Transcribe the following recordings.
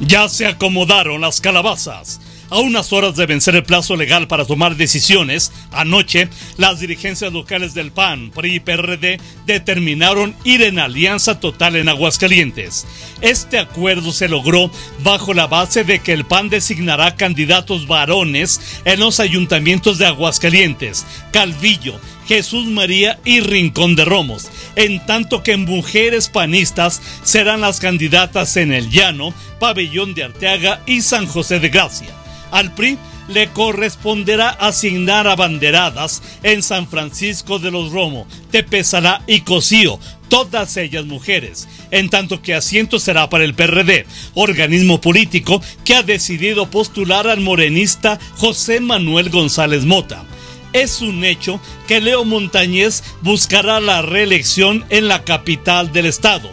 Ya se acomodaron las calabazas. A unas horas de vencer el plazo legal para tomar decisiones, anoche las dirigencias locales del PAN, PRI y PRD determinaron ir en alianza total en Aguascalientes. Este acuerdo se logró bajo la base de que el PAN designará candidatos varones en los ayuntamientos de Aguascalientes, Calvillo, Jesús María y Rincón de Romos, en tanto que mujeres panistas serán las candidatas en El Llano, Pabellón de Arteaga y San José de Gracia. Al PRI le corresponderá asignar abanderadas en San Francisco de los Romo, Tepezalá y Cocío, todas ellas mujeres, en tanto que asiento será para el PRD, organismo político que ha decidido postular al morenista José Manuel González Mota es un hecho que Leo Montañez buscará la reelección en la capital del estado.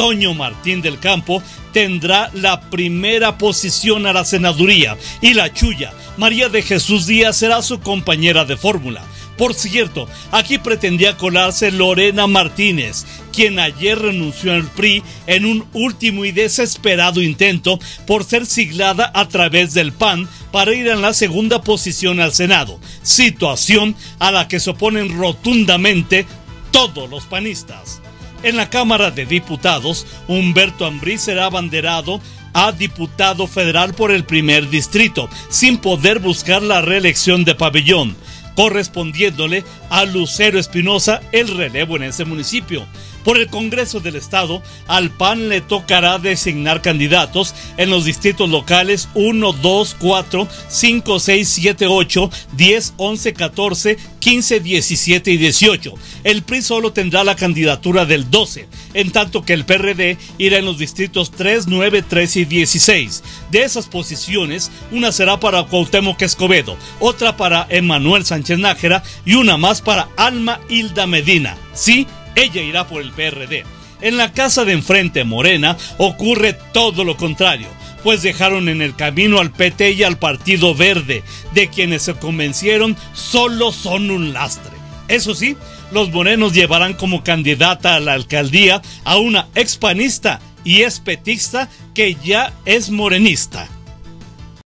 Toño Martín del Campo tendrá la primera posición a la senaduría y la chulla, María de Jesús Díaz, será su compañera de fórmula. Por cierto, aquí pretendía colarse Lorena Martínez, quien ayer renunció al PRI en un último y desesperado intento por ser siglada a través del PAN para ir en la segunda posición al Senado, situación a la que se oponen rotundamente todos los panistas. En la Cámara de Diputados, Humberto Ambrí será abanderado a diputado federal por el primer distrito, sin poder buscar la reelección de pabellón correspondiéndole a Lucero Espinosa el relevo en ese municipio. Por el Congreso del Estado, al PAN le tocará designar candidatos en los distritos locales 1, 2, 4, 5, 6, 7, 8, 10, 11, 14, 15, 17 y 18. El PRI solo tendrá la candidatura del 12, en tanto que el PRD irá en los distritos 3, 9, 13 y 16. De esas posiciones, una será para Cuauhtémoc Escobedo, otra para Emanuel Nájera y una más para Alma Hilda Medina. Sí, ella irá por el PRD. En la casa de enfrente, Morena, ocurre todo lo contrario, pues dejaron en el camino al PT y al Partido Verde, de quienes se convencieron solo son un lastre. Eso sí, los morenos llevarán como candidata a la alcaldía a una expanista y espetista que ya es morenista.